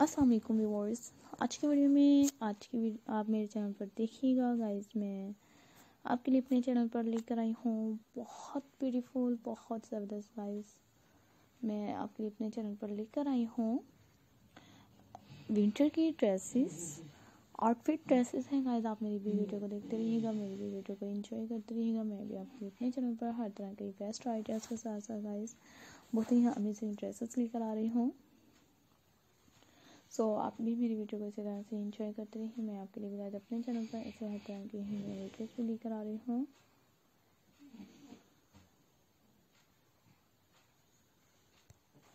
अस्सलाम वालेकुम आज के वीडियो में, आज की आप मेरे चैनल पर देखिएगा गाइस मैं आपके लिए अपने चैनल पर लेकर आई हूँ। बहुत ब्यूटीफुल बहुत ज़बरदस्त गाइस मैं आपके लिए अपने चैनल पर लेकर आई हूँ। विंटर की ड्रेसेस आउटफिट ड्रेसेस हैं गाइस आप मेरी भी वीडियो को देखते रहिएगा, मेरी भी वीडियो को एंजॉय करते रहिएगा। मैं भी आपके अपने चैनल पर हर तरह के बेस्ट आइडियाज़ के साथ साथ गाइस बहुत ही अमेजिंग ड्रेसेस लेकर आ रही हूँ। सो so, आप भी मेरी वीडियो को इसी तरह से इंजॉय करते रहिए। मैं आपके लिए आज अपने चैनल पर ऐसे हर तरह की ही वीडियोज़ भी लेकर आ रही हूँ।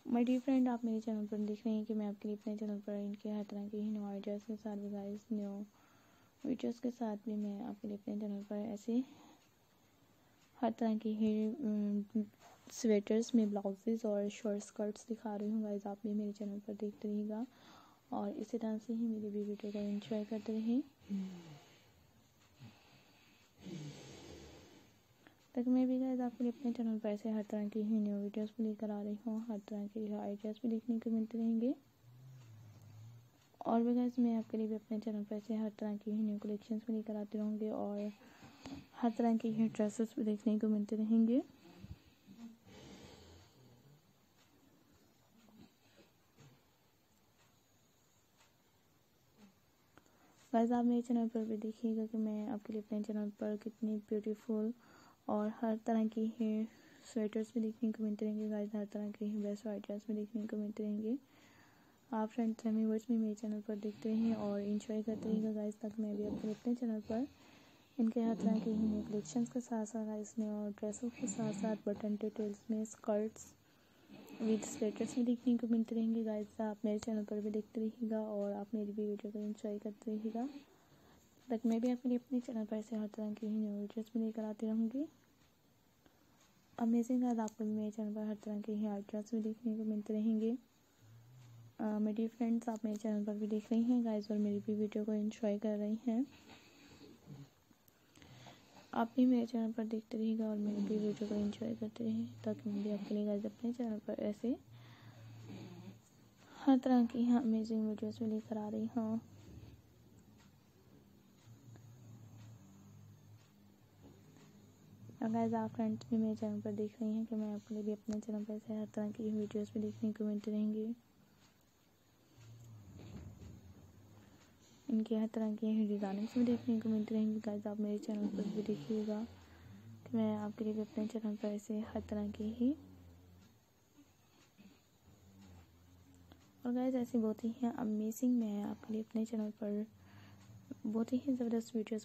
माय डियर फ्रेंड आप मेरे चैनल पर देख रहे हैं कि मैं आपके लिए अपने चैनल पर इनके हर तरह के ही न्यू आइडियाज़ के साथ गाइस न्यू वीडियोज़ के साथ भी मैं आपके लिए अपने चैनल पर ऐसे हर तरह की ही स्वेटर्स में ब्लाउजेज़ और शॉर्ट स्कर्ट्स दिखा रही हूँ। गाइस आप भी मेरे चैनल पर देखते रहिएगा। और इसी तरह से ही मेरी वीडियो को एंजॉय करते रहें। तक मैं भी गाइस आपके लिए अपने चैनल पर ऐसे हर तरह की ही न्यू वीडियोस भी लेकर आ रही हूँ, हर तरह के आइडियाज़ भी देखने को मिलते रहेंगे। और भी गाइस मैं आपके लिए भी अपने चैनल पर ऐसे हर तरह की ही न्यू कलेक्शंस भी लेकर आती रहूँगी और हर तरह की ही ड्रेसेस भी देखने को मिलते रहेंगे। गाइस, आप मेरे चैनल पर भी देखिएगा कि मैं आपके लिए अपने चैनल पर कितनी ब्यूटीफुल और हर तरह की ही स्वेटर्स भी देखने को मिलते रहेंगे। गाइस, हर तरह के ही बेस्ट आइडियाज़ भी देखने को मिलते रहेंगे। आप फ्रेंड फैमिली वर्ड्स भी मेरे चैनल पर देखते रहिए और इन्जॉय करते रहिएगा। गाइस, तक मैं भी अपने अपने चैनल पर इनके हर तरह के ही न्यू कलेक्शंस के साथ साथ गाइस न्यू ड्रेसों के साथ साथ बटन डिटेल्स में स्कर्ट्स विद स्वेटर्स भी देखने को मिलते रहेंगे गाइस आप मेरे चैनल पर भी देखते रहिएगा और आप मेरी भी वीडियो को एंजॉय करते रहिएगा. तक मैं भी आपके लिए अपने चैनल पर ऐसे हर तरह की ही न्यू वीडियोस भी लेकर आती रहूँगी. अमेजिंग आज आपको भी मेरे चैनल पर हर तरह के ही आइडियाज़ भी देखने को मिलते रहेंगे. मेरी फ्रेंड्स आप मेरे चैनल पर भी देख रही हैं गाइस और मेरी भी वीडियो को एंजॉय कर रही हैं. आप भी मेरे चैनल पर देखते रहिएगा और मेरी भी वीडियो को एंजॉय करते रहिए, ताकि मैं भी आपके लिए गाइस अपने चैनल पर ऐसे हर तरह की यहाँ अमेजिंग वीडियोस भी लेकर आ रही हूँ। गाइस आप फ्रेंड्स भी मेरे चैनल पर देख रही हैं कि मैं आपके लिए भी अपने चैनल पर ऐसे हर तरह की वीडियोस भी देखने को मिलती रहेंगी। इनकी हर तरह की डिज़ाइनिंग्स भी देखने को मिलती रहेंगी। गाइस आप मेरे चैनल पर भी देखिएगा कि मैं आपके लिए भी अपने चैनल पर ऐसे हर तरह की ही और गाइस ऐसी बहुत ही अमेजिंग मैं आपके लिए अपने चैनल पर बहुत ही ज़बरदस्त वीडियोस